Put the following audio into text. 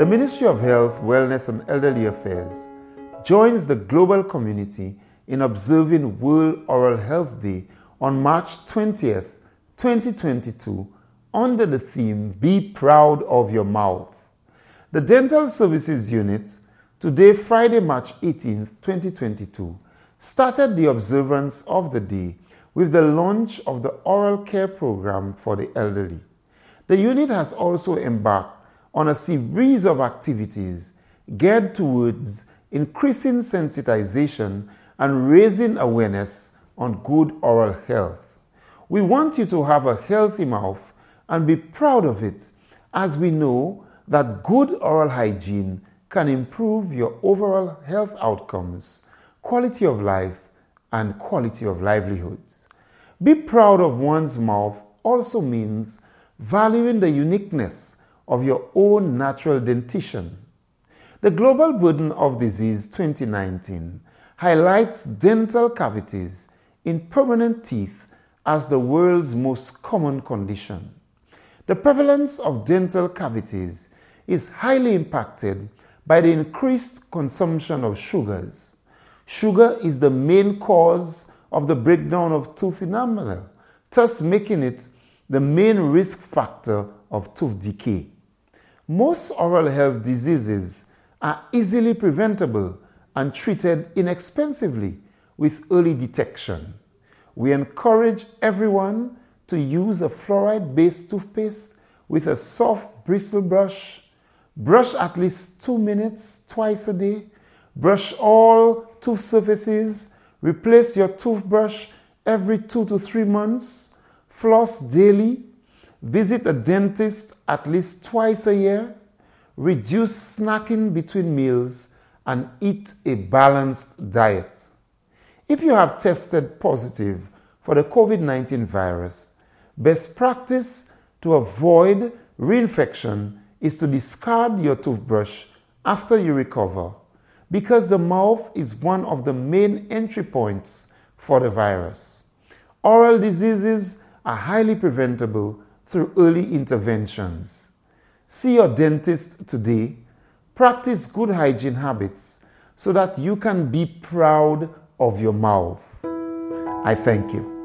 The Ministry of Health, Wellness and Elderly Affairs joins the global community in observing World Oral Health Day on March 20th, 2022 under the theme Be Proud of Your Mouth. The Dental Services Unit, today Friday, March 18th, 2022, started the observance of the day with the launch of the oral care program for the elderly. The unit has also embarked on a series of activities geared towards increasing sensitization and raising awareness on good oral health. We want you to have a healthy mouth and be proud of it as we know that good oral hygiene can improve your overall health outcomes, quality of life, and quality of livelihoods. Be proud of one's mouth also means valuing the uniqueness of your own natural dentition. The Global Burden of Disease 2019 highlights dental cavities in permanent teeth as the world's most common condition. The prevalence of dental cavities is highly impacted by the increased consumption of sugars. Sugar is the main cause of the breakdown of tooth enamel, thus making it the main risk factor of tooth decay. Most oral health diseases are easily preventable and treated inexpensively with early detection. We encourage everyone to use a fluoride based toothpaste with a soft bristle brush. Brush at least two minutes twice a day. Brush all tooth surfaces. Replace your toothbrush every two to three months. Floss daily. Visit a dentist at least twice a year. Reduce snacking between meals and eat a balanced diet. If you have tested positive for the COVID 19 virus, best practice to avoid reinfection is to discard your toothbrush after you recover because the mouth is one of the main entry points for the virus. Oral diseases are highly preventable through early interventions. See your dentist today. Practice good hygiene habits so that you can be proud of your mouth. I thank you.